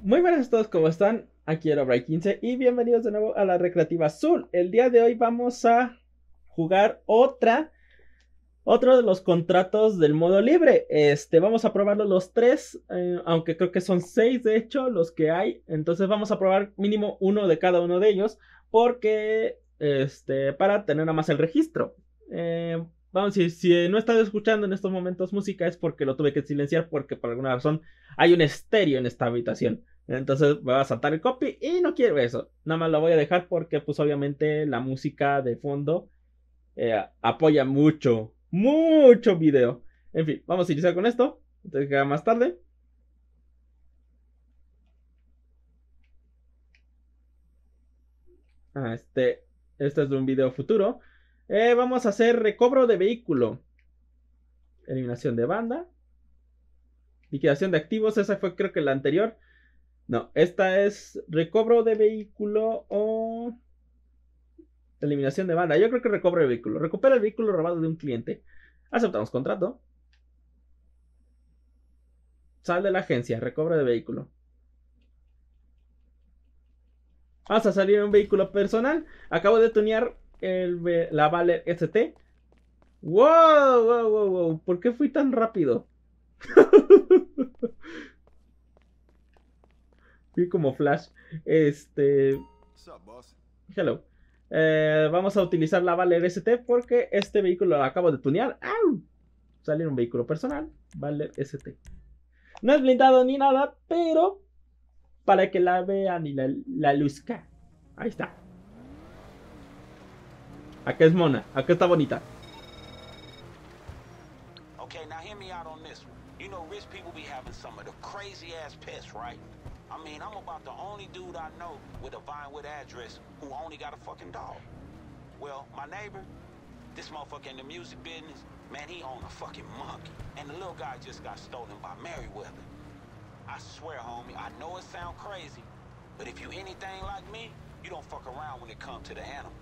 Muy buenas a todos, ¿cómo están? Aquí era Bray 15 y bienvenidos de nuevo a la Recreativa Azul. El día de hoy vamos a jugar otra, otro de los contratos del modo libre. Este, vamos a probarlo los tres, eh, aunque creo que son seis de hecho los que hay. Entonces vamos a probar mínimo uno de cada uno de ellos, porque, este, para tener nada más el registro. Eh, vamos, si, no estás escuchando en estos momentos música es porque lo tuve que silenciar, porque por alguna razón hay un estéreo en esta habitación. Entonces me va a saltar el copy y no quiero eso. Nada más lo voy a dejar porque pues obviamente la música de fondo eh, apoya mucho, mucho video. En fin, vamos a iniciar con esto. Entonces queda más tarde. Ah, este, este es de un video futuro. Eh, vamos a hacer recobro de vehículo. Eliminación de banda. Liquidación de activos. Esa fue creo que la anterior. No, esta es recobro de vehículo o eliminación de banda. Yo creo que recobro de vehículo. Recupera el vehículo robado de un cliente. Aceptamos contrato. Sal de la agencia, recobro de vehículo. Vamos a salir un vehículo personal. Acabo de tunear el, la Valer ST. ¡Wow! ¡Wow! ¡Wow! ¡Wow! ¿Por qué fui tan rápido? Fui como Flash. Este. Hello. Eh, vamos a utilizar la Valer ST porque este vehículo lo acabo de tunear. ¡Au! Salir un vehículo personal. Valer ST. No es blindado ni nada, pero para que la vean y la, la luzca. Ahí está. Acá es mona, acá está bonita. Okay, now hear me out on this one. You know, rich people be having some of the crazy ass piss, right? I mean, I'm about the only dude I know with a Vinewood address who only got a fucking dog. Well, my neighbor, this motherfucker in the music business, man, he own a fucking monkey. And the little guy just got stolen by Merriweather. I swear, homie, I know it sound crazy, but if you anything like me, you don't fuck around when it comes to the animal.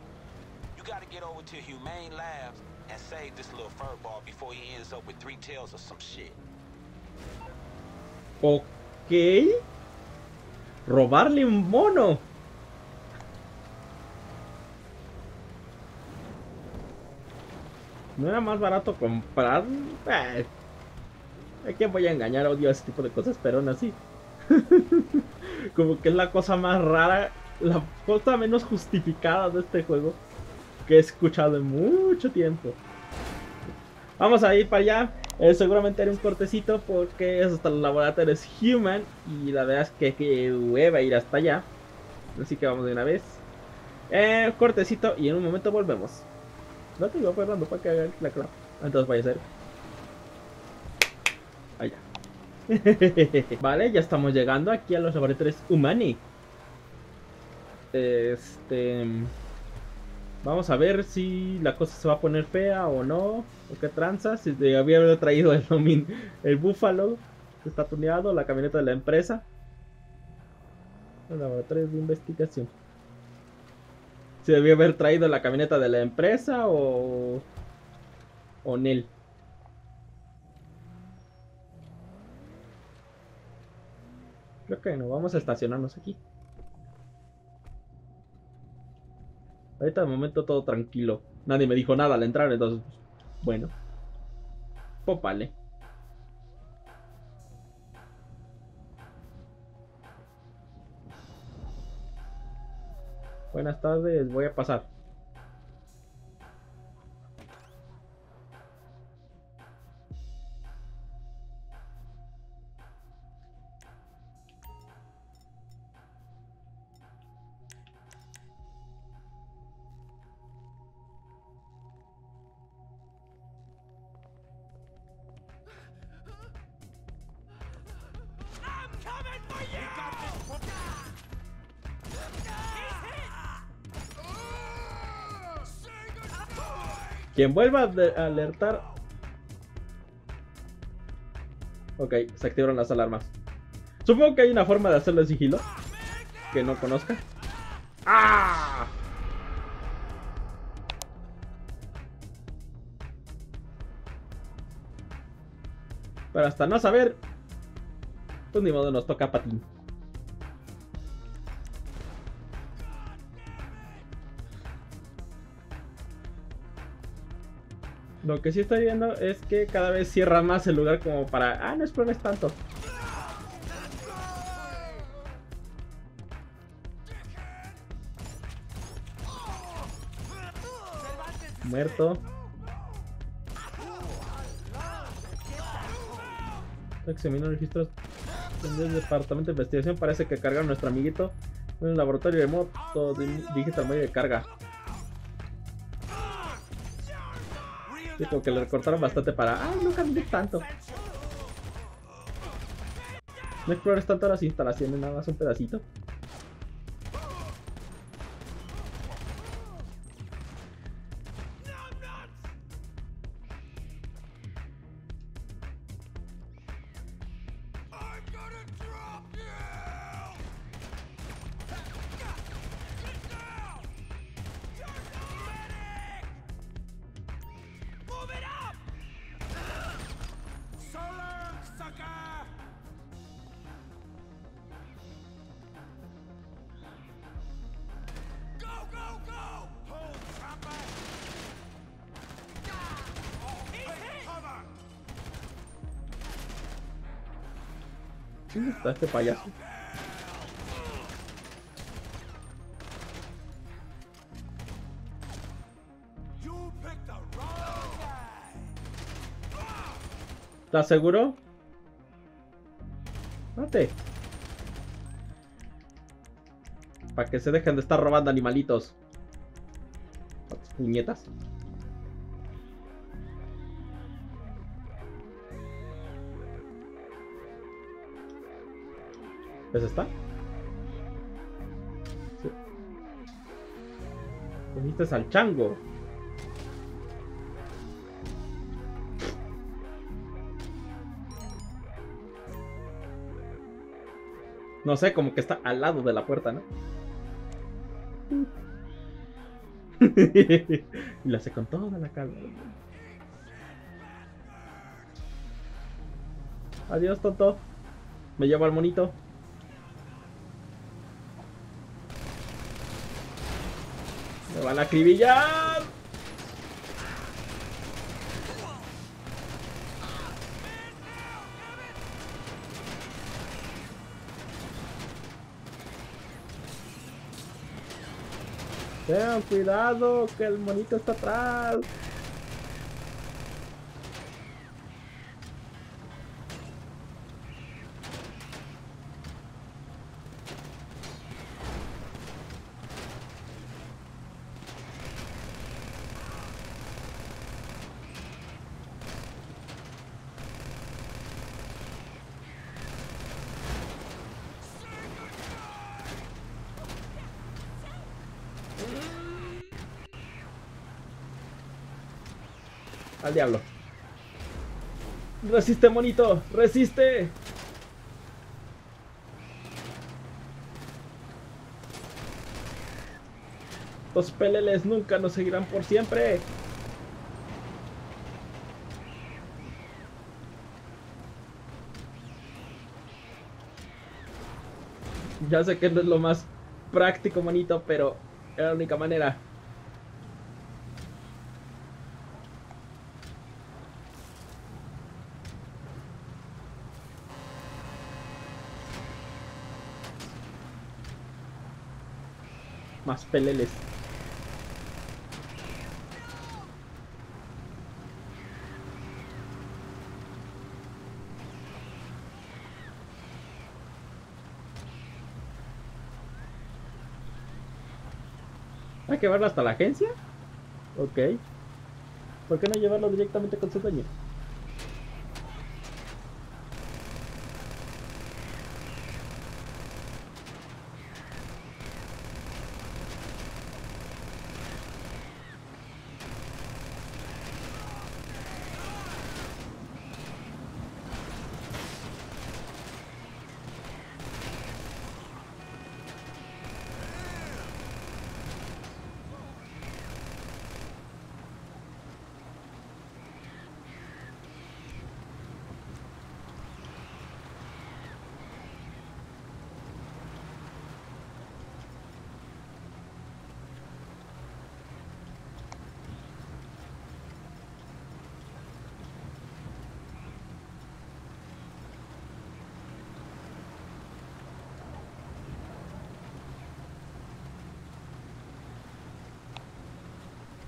You gotta get over to Humane Labs and save this little furball before he ends up with three tails or some shit. Ok. Robarle un mono. ¿No era más barato comprar? Eh, ¿A voy a engañar? Odio ese tipo de cosas, pero aún así. Como que es la cosa más rara, la cosa menos justificada de este juego que he escuchado en mucho tiempo. Vamos a ir para allá. Eh, seguramente haré un cortecito porque es hasta los laboratorios Human. Y la verdad es que, que hueva ir hasta allá. Así que vamos de una vez. Eh, cortecito y en un momento volvemos. No te iba Fernando para que haga la clave. Entonces vaya a ser. Allá. vale, ya estamos llegando aquí a los laboratorios Humani. Este. Vamos a ver si la cosa se va a poner fea o no. O qué tranza. Si había haber traído el, el búfalo que está tuneado, la camioneta de la empresa. Laboratorios de investigación. Si debía haber traído la camioneta de la empresa o. O Nel. Creo que no, vamos a estacionarnos aquí. Ahorita de momento todo tranquilo. Nadie me dijo nada al entrar, entonces, pues, bueno. Popale. Buenas tardes, voy a pasar. Quien vuelva a alertar. Ok, se activaron las alarmas. Supongo que hay una forma de hacerlo sigilo. Que no conozca. ¡Ah! Pero hasta no saber. Pues ni modo nos toca patín. Lo que sí estoy viendo es que cada vez cierra más el lugar como para... Ah, no explores tanto. Muerto. Examino registros del departamento de investigación. Parece que cargaron a nuestro amiguito en un laboratorio de moto digital medio de carga. Como que le recortaron bastante para. ¡Ah, no cambié tanto! No explores tanto las instalaciones, nada más un pedacito. ¿Dónde está este payaso? ¿Estás seguro? Mate. Para que se dejen de estar robando animalitos. Puñetas. ¿Ves esta? Sí. Al chango. No sé, como que está al lado de la puerta, ¿no? y lo hace con toda la calma. Adiós, tonto. Me llevo al monito. Van a acribillar. Tengan cuidado, que el monito está atrás. Al diablo. Resiste, monito. Resiste. Los peleles nunca nos seguirán por siempre. Ya sé que no es lo más práctico, monito, pero era la única manera. Más peleles. ¿Hay que llevarlo hasta la agencia? Ok. ¿Por qué no llevarlo directamente con su dueño?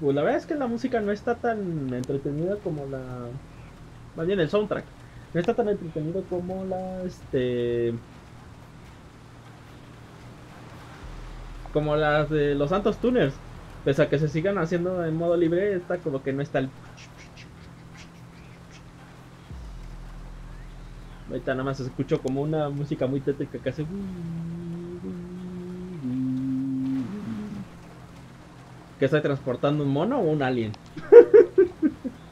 Pues la verdad es que la música no está tan entretenida como la. Más bien el soundtrack. No está tan entretenido como la. Este. Como las de los Santos Tuners. Pese a que se sigan haciendo en modo libre, está como que no está el. Ahorita nada más escucho como una música muy tétrica que hace. ¿Que está transportando un mono o un alien?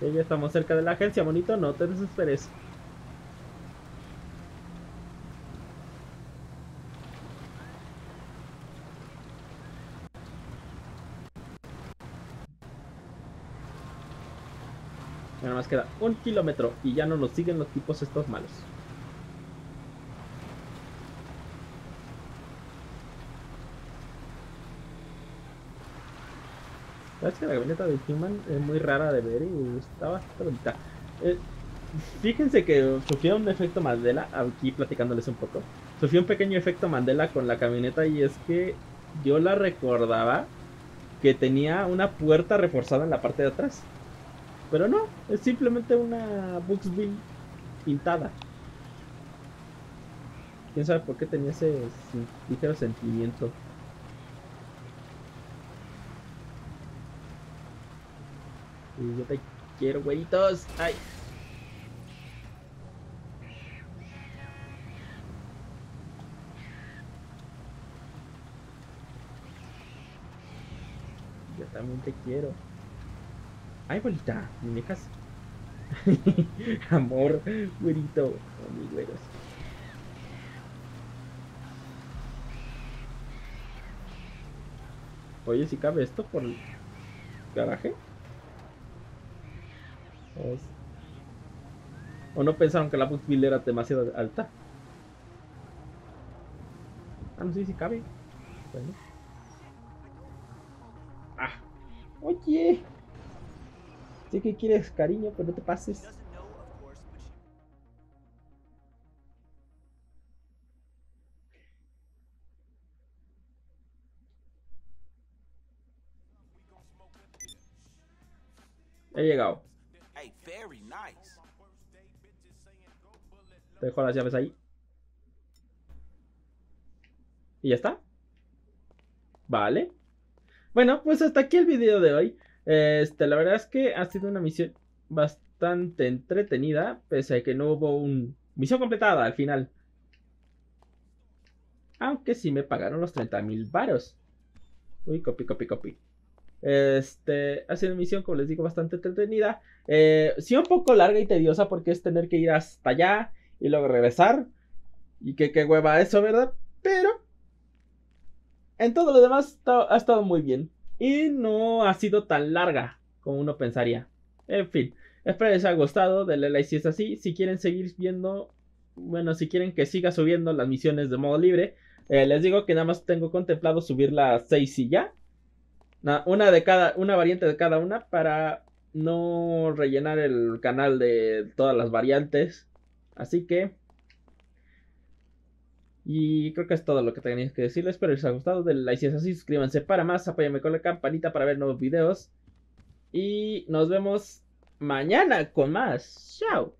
ya estamos cerca de la agencia, bonito, no te desesperes. Queda un kilómetro y ya no nos siguen los tipos estos malos. Sabes que la camioneta de Human es muy rara de ver y está bastante bonita. Eh, fíjense que sufrió un efecto Mandela, aquí platicándoles un poco. Sufrió un pequeño efecto Mandela con la camioneta y es que yo la recordaba que tenía una puerta reforzada en la parte de atrás. Pero no, es simplemente una Buxville pintada. Quién sabe por qué tenía ese ligero sentimiento. Y yo te quiero, güeritos. Ay. Yo también te quiero. Ay, bolita, ¿me dejas? Amor, güerito, oh, mis güeros. Oye, si cabe esto por el garaje. ¿O no pensaron que la Buxville era demasiado alta? Ah, no sé si cabe. Bueno. Ah. Oye. Sé que quieres cariño, pero no te pases. He llegado. Te dejo las llaves ahí. Y ya está. Vale. Bueno, pues hasta aquí el video de hoy. Este, la verdad es que ha sido una misión bastante entretenida, pese a que no hubo una misión completada al final. Aunque sí me pagaron los 30 mil varos. Uy, copy, copy, copy. Este, ha sido una misión, como les digo, bastante entretenida. Eh, sí, un poco larga y tediosa porque es tener que ir hasta allá y luego regresar. Y que qué hueva eso, ¿verdad? Pero en todo lo demás ha estado muy bien y no ha sido tan larga como uno pensaría. En fin, espero les haya gustado, denle like si es así. Si quieren seguir viendo, bueno, si quieren que siga subiendo las misiones de modo libre, eh, les digo que nada más tengo contemplado subir las 6 y ya. una de cada, una variante de cada una para no rellenar el canal de todas las variantes. Así que y creo que es todo lo que tenía que decirles. Espero les haya gustado. Denle like si es así. Suscríbanse para más. Apóyenme con la campanita para ver nuevos videos. Y nos vemos mañana con más. Chao.